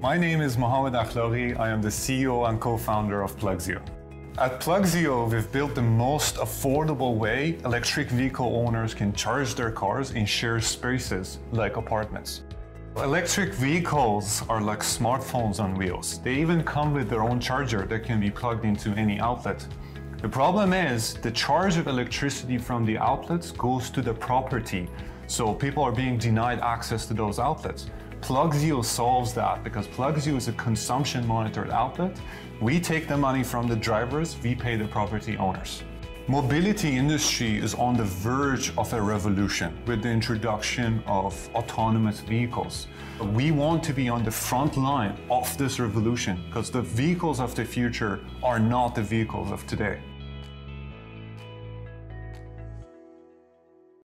My name is Mohamed Akhlari. I am the CEO and co-founder of Plugzio. At Plugzio, we've built the most affordable way electric vehicle owners can charge their cars in shared spaces like apartments. Electric vehicles are like smartphones on wheels. They even come with their own charger that can be plugged into any outlet. The problem is the charge of electricity from the outlets goes to the property, so people are being denied access to those outlets. Plugzio solves that because Plugzio is a consumption monitored outlet. We take the money from the drivers, we pay the property owners. Mobility industry is on the verge of a revolution with the introduction of autonomous vehicles. We want to be on the front line of this revolution because the vehicles of the future are not the vehicles of today.